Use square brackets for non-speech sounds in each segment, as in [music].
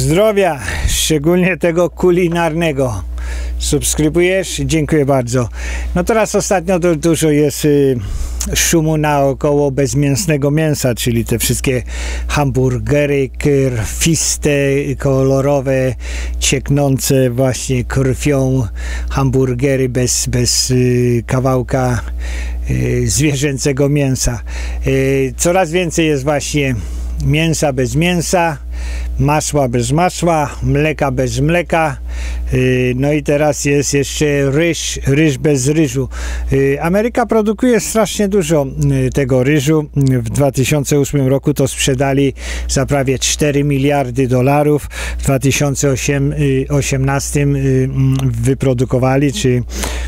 Zdrowia, szczególnie tego kulinarnego. Subskrybujesz? Dziękuję bardzo. No teraz ostatnio to dużo jest y, szumu naokoło bezmięsnego mięsa, czyli te wszystkie hamburgery krwiste, kolorowe, cieknące właśnie krwią hamburgery bez, bez y, kawałka y, zwierzęcego mięsa. Coraz więcej jest właśnie mięsa bez mięsa, masła bez masła, mleka bez mleka. Y, no i teraz jest jeszcze ryż, ryż bez ryżu. Y, Ameryka produkuje strasznie dużo y, tego ryżu. W 2008 roku to sprzedali za prawie 4 miliardy dolarów. W 2018 mm, wyprodukowali, czy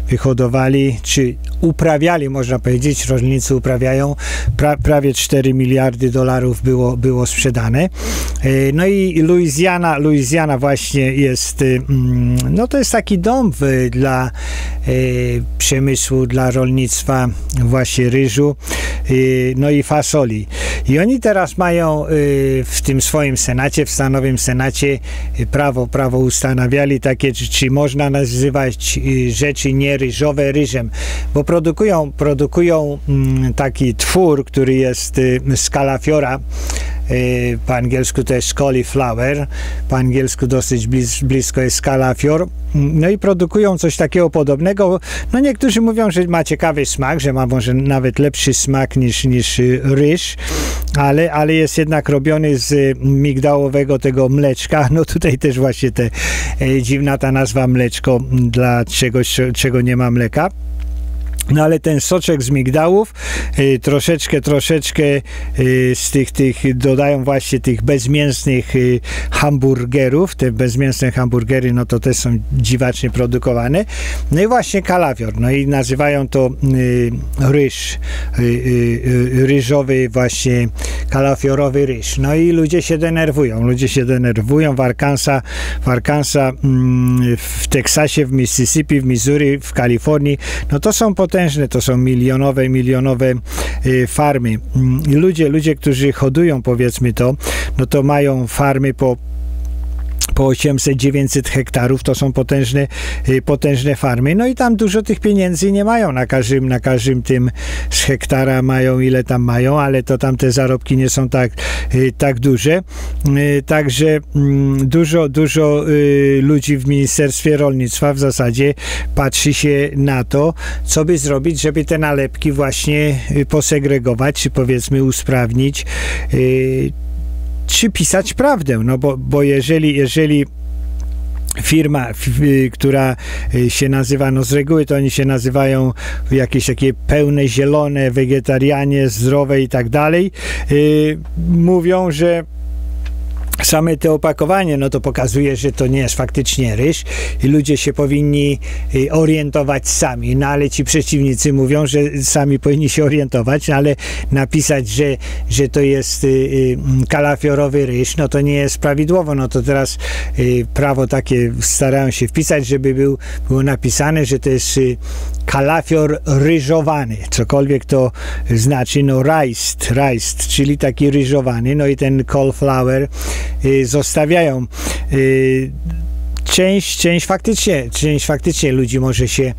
wyhodowali, czy uprawiali, można powiedzieć, rolnicy uprawiają, pra, prawie 4 miliardy dolarów było, było sprzedane. No i Louisiana, Louisiana właśnie jest, mm, no to jest taki dom dla e, przemysłu, dla rolnictwa właśnie ryżu, no i fasoli. I oni teraz mają w tym swoim senacie, w stanowym senacie prawo, prawo ustanawiali takie, czy, czy można nazywać rzeczy nieryżowe ryżem, bo produkują, produkują mm, taki twór, który jest z kalafiora, po angielsku to jest cauliflower, po angielsku dosyć blis, blisko jest kalafior. No i produkują coś takiego podobnego. No niektórzy mówią, że ma ciekawy smak, że ma może nawet lepszy smak niż, niż ryż, ale, ale jest jednak robiony z migdałowego tego mleczka. [laughs] No tutaj też właśnie te e, dziwna ta nazwa mleczko dla czegoś, czego nie ma mleka. No ale ten soczek z migdałów y, troszeczkę, troszeczkę y, z tych, tych dodają właśnie tych bezmięsnych y, hamburgerów. Te bezmięsne hamburgery, no to też są dziwacznie produkowane. No i właśnie kalafior. No i nazywają to ryż, ryżowy właśnie kalafiorowy ryż. No i ludzie się denerwują. Ludzie się denerwują w Arkansas, w Arkansas, mm, w Teksasie, w Mississippi, w Missouri, w Kalifornii. No to są potężne, to są milionowe, milionowe y, farmy. Mm, I ludzie, ludzie, którzy hodują powiedzmy to, no to mają farmy po po 800-900 hektarów, to są potężne, y, potężne farmy, no i tam dużo tych pieniędzy nie mają, na każdym, na każdym tym z hektara mają ile tam mają, ale to tam te zarobki nie są tak, y, tak duże, y, także mm, dużo, dużo ludzi w Ministerstwie Rolnictwa w zasadzie patrzy się na to, co by zrobić, żeby te nalepki właśnie posegregować, czy powiedzmy usprawnić, czy pisać prawdę, no bo, bo jeżeli, jeżeli firma, która y, się nazywa, no z reguły to oni się nazywają jakieś takie pełne, zielone, wegetarianie, zdrowe i tak dalej, yy, mówią, że same te opakowanie, no to pokazuje, że to nie jest faktycznie ryż i ludzie się powinni y, orientować sami, no ale ci przeciwnicy mówią, że sami powinni się orientować, no ale napisać, że, że to jest y, y, kalafiorowy ryż, no to nie jest prawidłowo, no to teraz prawo takie starają się wpisać, żeby był, było napisane, że to jest kalafior ryżowany, cokolwiek to znaczy, no riced, riced, czyli taki ryżowany, no i ten cauliflower zostawiają. Część, część faktycznie, część faktycznie ludzi może się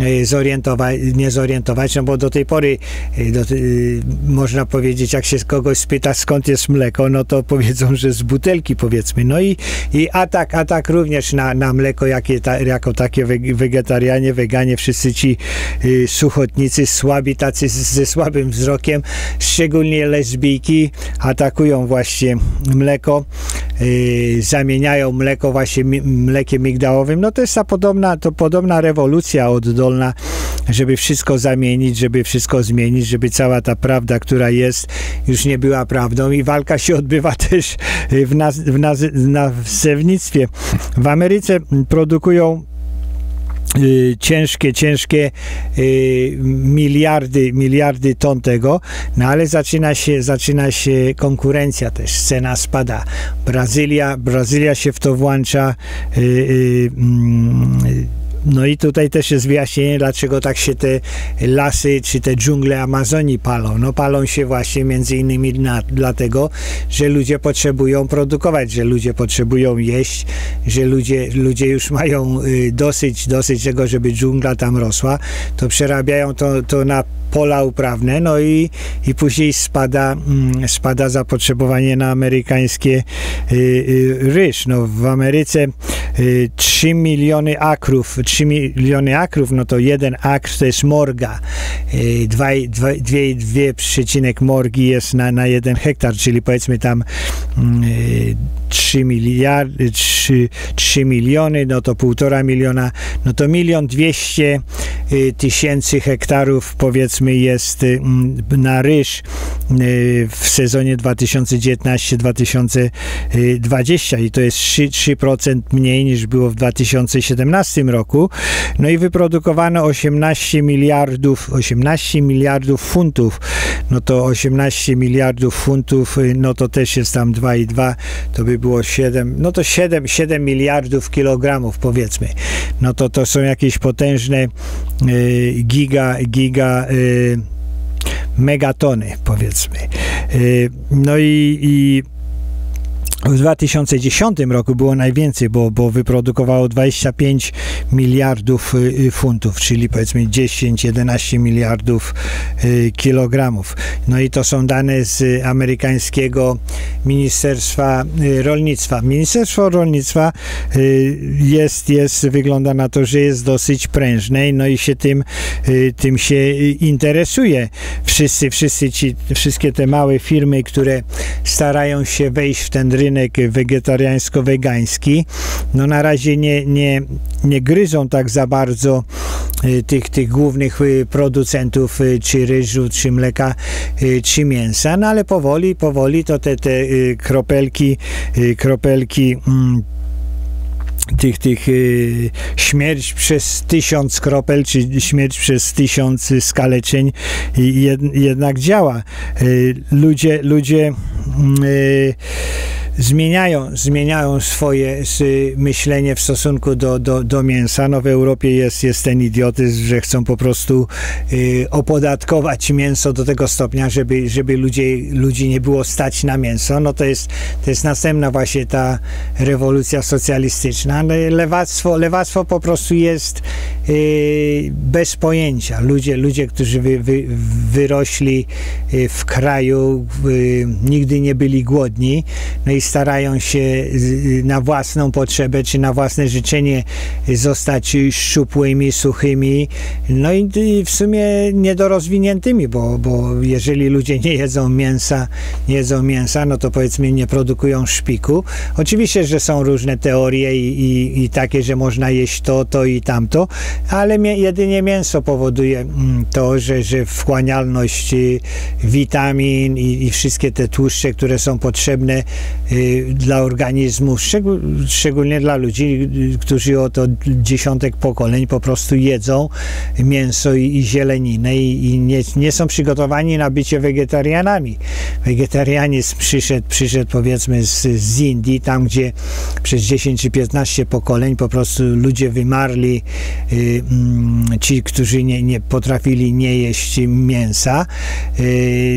E, zorientować, nie zorientować, no bo do tej pory e, do, e, można powiedzieć, jak się kogoś spyta skąd jest mleko, no to powiedzą, że z butelki powiedzmy. No i, i atak, atak również na, na mleko, jakie ta, jako takie wegetarianie, weganie, wszyscy ci y, suchotnicy, słabi, tacy ze słabym wzrokiem, szczególnie lesbijki, atakują właśnie mleko, y, zamieniają mleko właśnie mlekiem migdałowym. No to jest ta podobna, to podobna rewolucja od do zdolna, żeby wszystko zamienić, żeby wszystko zmienić, żeby cała ta prawda, która jest, już nie była prawdą i walka się odbywa [laughs] też w, naz w, naz w nazewnictwie. W Ameryce produkują ciężkie, ciężkie y, miliardy, miliardy ton tego, no ale zaczyna się, zaczyna się konkurencja też, cena spada. Brazylia, Brazylia się w to włącza, y, no i tutaj też jest wyjaśnienie, dlaczego tak się te lasy czy te dżungle Amazonii palą. No palą się właśnie między innymi na, dlatego, że ludzie potrzebują produkować, że ludzie potrzebują jeść, że ludzie, ludzie już mają y, dosyć, dosyć tego, żeby dżungla tam rosła, to przerabiają to, to na pola uprawne, no i, i później spada, mm, spada zapotrzebowanie na amerykańskie y, y, ryż. No, w Ameryce 3 miliony akrów, 3 miliony akrów, no to jeden akr to jest morga. 2,5 morgi jest na, na jeden hektar, czyli powiedzmy tam 3 miliardy, 3, 3 miliony, no to półtora miliona, no to milion dwieście y, tysięcy hektarów powiedzmy jest y, na ryż w sezonie 2019-2020 i to jest 3%, 3% mniej niż było w 2017 roku. No i wyprodukowano 18 miliardów, 18 miliardów funtów. No to 18 miliardów funtów, no to też jest tam 2,2, to by było 7, no to 7, 7 miliardów kilogramów powiedzmy. No to to są jakieś potężne y, giga, giga y, megatony powiedzmy. Y, no i, i w 2010 roku było najwięcej, bo, bo wyprodukowało 25 miliardów y, y, funtów, czyli powiedzmy 10-11 miliardów y, kilogramów. No i to są dane z amerykańskiego Ministerstwa Rolnictwa. Ministerstwo Rolnictwa jest, jest, wygląda na to, że jest dosyć prężne, no i się tym, tym się interesuje. Wszyscy, wszyscy ci, wszystkie te małe firmy, które starają się wejść w ten rynek, rynek wegetariańsko-wegański, no na razie nie, nie, nie gryzą tak za bardzo y, tych, tych głównych y, producentów y, czy ryżu, czy mleka, czy mięsa, no ale powoli, powoli to te, te kropelki, kropelki mm, tych, tych śmierć przez tysiąc kropel, czy śmierć przez tysiąc skaleczeń jed, jednak działa. Ludzie, ludzie y, zmieniają, zmieniają swoje myślenie w stosunku do, do, do mięsa. No w Europie jest, jest ten idiotyzm, że chcą po prostu y, opodatkować mięso do tego stopnia, żeby, żeby ludzie, ludzi nie było stać na mięso. No to jest, to jest następna właśnie ta rewolucja socjalistyczna. No, lewactwo, lewactwo po prostu jest y, bez pojęcia. Ludzie, ludzie którzy wy, wy, wyrośli y, w kraju, y, nigdy nie byli głodni, no i starają się na własną potrzebę czy na własne życzenie zostać szczupłymi, suchymi, no i w sumie niedorozwiniętymi, bo, bo jeżeli ludzie nie jedzą mięsa, nie jedzą mięsa, no to powiedzmy nie produkują szpiku. Oczywiście, że są różne teorie i, i, i takie, że można jeść to, to i tamto, ale jedynie mięso powoduje mm, to, że, że wchłanialność y, witamin i, i wszystkie te tłuszcze, które są potrzebne Y, dla organizmu, szczególnie dla ludzi, y, którzy od dziesiątek pokoleń po prostu jedzą mięso i, zieleninę i, i nie, nie, są przygotowani na bycie wegetarianami. Wegetarianizm przyszedł, przyszedł powiedzmy z, z Indii, tam gdzie przez 10 czy 15 pokoleń po prostu ludzie wymarli, y, mm, ci, którzy nie, nie potrafili nie jeść mięsa,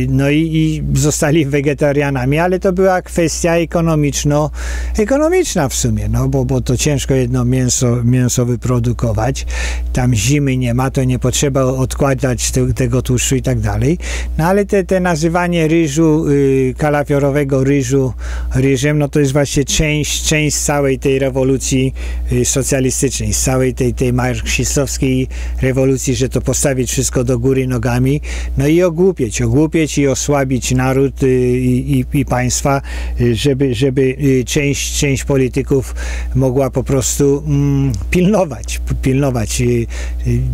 no i, i zostali wegetarianami, ale to była kwestia ekonomiczno, ekonomiczna w sumie, no bo, bo to ciężko jedno mięso, mięso wyprodukować. Tam zimy nie ma, to nie potrzeba odkładać te, tego tłuszczu i tak dalej. No ale te, te nazywanie ryżu, y, kalafiorowego ryżu ryżem, no to jest właśnie część, część całej tej rewolucji y, socjalistycznej, z całej tej, tej marksistowskiej rewolucji, że to postawić wszystko do góry nogami, no i ogłupieć, ogłupieć i osłabić naród y, i, i, i państwa, y, żeby, żeby y, część, część polityków mogła po prostu mm, pilnować, pilnować. Y, y,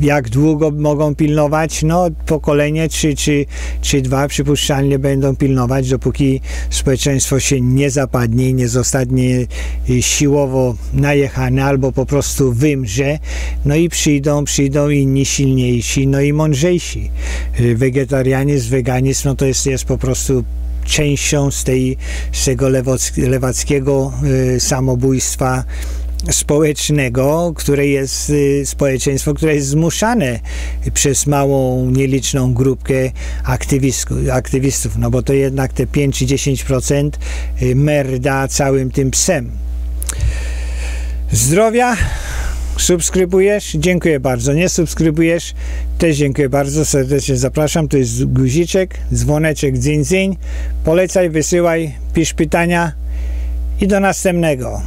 jak długo mogą pilnować? No pokolenie czy, czy, czy dwa przypuszczalnie będą pilnować, dopóki społeczeństwo się nie zapadnie nie zostanie siłowo najechane albo po prostu wymrze, no i przyjdą, przyjdą inni silniejsi, no i mądrzejsi. Wegetarianizm, weganizm, no to jest, jest po prostu częścią z, tej, z tego lewackiego y, samobójstwa społecznego, które jest y, społeczeństwo, które jest zmuszane przez małą, nieliczną grupkę aktywistów, no bo to jednak te 5 czy 10% y, merda całym tym psem. Zdrowia, subskrybujesz? Dziękuję bardzo. Nie subskrybujesz? Też dziękuję bardzo. Serdecznie zapraszam. To jest guziczek, dzwoneczek, dzin, dzin. Polecaj, wysyłaj, pisz pytania i do następnego.